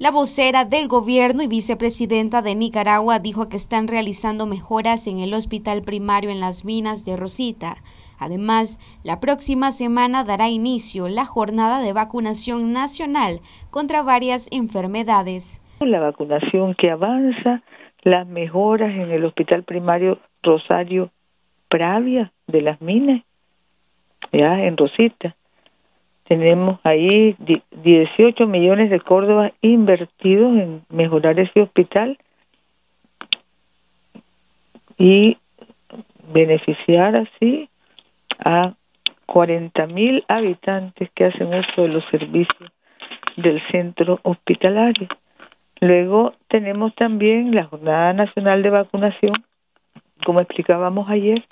La vocera del gobierno y vicepresidenta de Nicaragua dijo que están realizando mejoras en el hospital primario en las minas de Rosita. Además, la próxima semana dará inicio la jornada de vacunación nacional contra varias enfermedades. La vacunación que avanza, las mejoras en el hospital primario Rosario Pravia de las minas, ya en Rosita tenemos ahí 18 millones de Córdoba invertidos en mejorar ese hospital y beneficiar así a 40 mil habitantes que hacen uso de los servicios del centro hospitalario. Luego tenemos también la Jornada Nacional de Vacunación, como explicábamos ayer,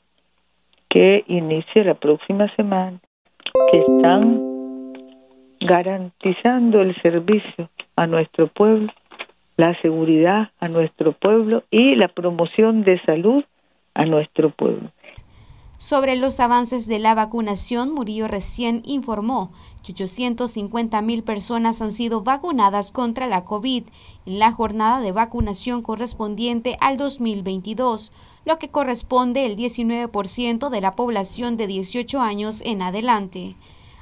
que inicia la próxima semana, que están garantizando el servicio a nuestro pueblo, la seguridad a nuestro pueblo y la promoción de salud a nuestro pueblo. Sobre los avances de la vacunación, Murillo recién informó que 850 mil personas han sido vacunadas contra la COVID en la jornada de vacunación correspondiente al 2022, lo que corresponde el 19% de la población de 18 años en adelante.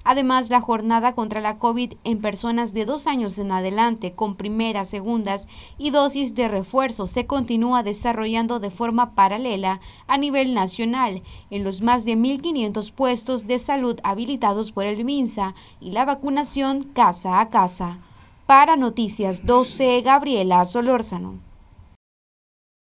Además, la jornada contra la COVID en personas de dos años en adelante con primeras, segundas y dosis de refuerzo se continúa desarrollando de forma paralela a nivel nacional en los más de 1.500 puestos de salud habilitados por el MINSA y la vacunación casa a casa. Para Noticias 12, Gabriela Solórzano.